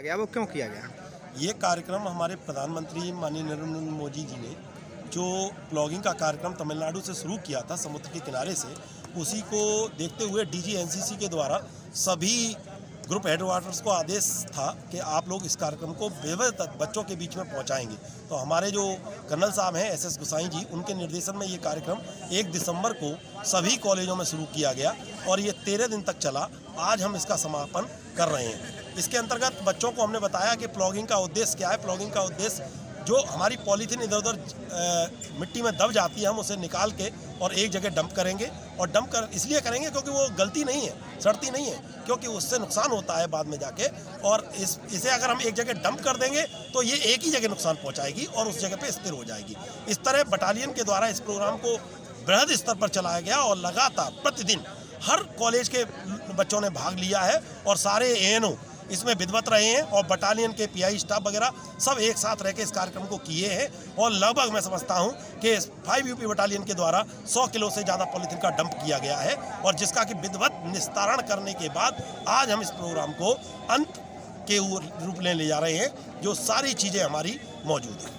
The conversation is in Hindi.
गया? वो क्यों किया गया? ये कार्यक्रम हमारे प्रधानमंत्री माननीय नरेंद्र मोदी जी ने जो प्लॉगिंग का कार्यक्रम तमिलनाडु से शुरू किया था, समुद्र के किनारे से, उसी को देखते हुए डीजी एनसीसी के द्वारा सभी ग्रुप हेडवाटर्स को आदेश था कि आप लोग इस कार्यक्रम को बेवज तक बच्चों के बीच में पहुंचाएँगे। तो हमारे जो कर्नल साहब हैं, एस एस गुसाई जी, उनके निर्देशन में ये कार्यक्रम एक दिसंबर को सभी कॉलेजों में शुरू किया गया और ये तेरह दिन तक चला। आज हम इसका समापन कर रहे हैं। इसके अंतर्गत बच्चों को हमने बताया कि प्लॉगिंग का उद्देश्य क्या है। प्लॉगिंग का उद्देश्य जो हमारी पॉलीथीन इधर उधर मिट्टी में दब जाती है, हम उसे निकाल के और एक जगह डंप करेंगे और डंप कर, इसलिए करेंगे क्योंकि वो गलती नहीं है, सड़ती नहीं है, क्योंकि उससे नुकसान होता है बाद में जाके और इस, इसे अगर हम एक जगह डंप कर देंगे तो ये एक ही जगह नुकसान पहुंचाएगी और उस जगह पे स्थिर हो जाएगी। इस तरह बटालियन के द्वारा इस प्रोग्राम को बृहद स्तर पर चलाया गया और लगातार प्रतिदिन हर कॉलेज के बच्चों ने भाग लिया है और सारे ए इसमें विधवत रहे हैं और बटालियन के पीआई स्टाफ वगैरह सब एक साथ रह के इस कार्यक्रम को किए हैं और लगभग मैं समझता हूँ कि फाइव यूपी बटालियन के द्वारा सौ किलो से ज़्यादा पॉलीथीन का डंप किया गया है और जिसका कि विधवत निस्तारण करने के बाद आज हम इस प्रोग्राम को अंत के रूप में ले जा रहे हैं, जो सारी चीज़ें हमारी मौजूद हैं।